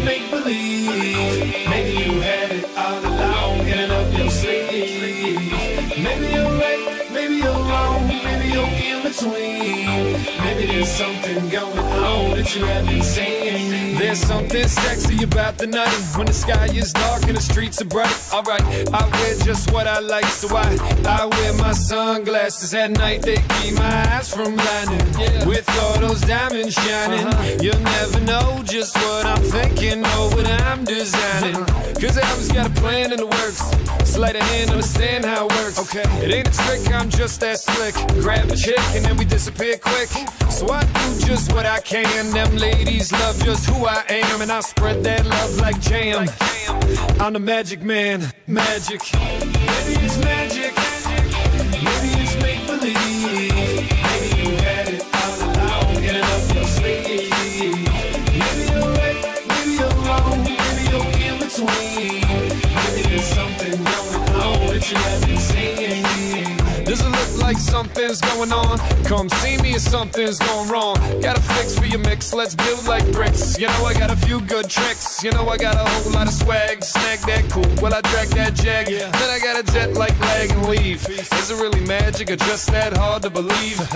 make believe. Maybe you had it all along, hidden up your sleeve. Maybe you're right, maybe you're wrong, maybe you're in between. Maybe there's something going on that you haven't seen. There's something sexy about the night when the sky is dark and the streets are bright. Alright, I wear just what I like, so I I wear my sunglasses at night. They keep my eyes from blinding. With all those diamonds shining, uh-huh. you'll never know just what I'm what I'm designing. Cause I always got a plan in the works. Sleight of hand, understand how it works. Okay, it ain't a trick, I'm just that slick. Grab a chick and then we disappear quick. So I do just what I can. Them ladies love just who I am, and I spread that love like jam. I'm the magic man, magic. Maybe it's magic. Something's going on? Come see me if something's going wrong. Got a fix for your mix, let's build like bricks. You know I got a few good tricks. You know I got a whole lot of swag. Snag that cool, well I drag that jag. Then I got a jet like lag and leave. Is it really magic or just that hard to believe?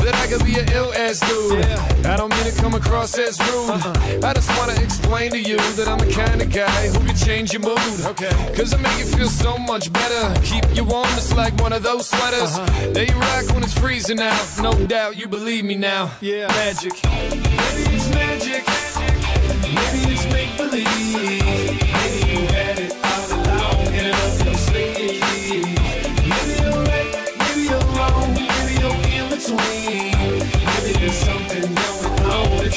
that I could be an ill ass dude. I don't mean to come across as rude. Uh-uh. I just wanna explain to you that I'm the kind of guy who can change your mood. Okay. Cause I make you feel so much better. Keep you warm just like one of those sweaters. Uh-huh. They rock when it's freezing out. No doubt you believe me now. Yeah. Magic. Maybe it's magic. Maybe it's make believe.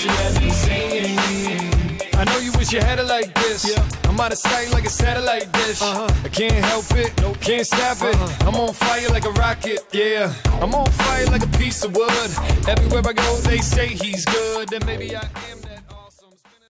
On that you haven't seen. I know you wish you had it like this. I'm out of sight like a satellite dish. Uh -huh. I can't help it, can't stop it. I'm on fire like a rocket, yeah. I'm on fire like a piece of wood. Everywhere I go, they say he's good, and maybe I am.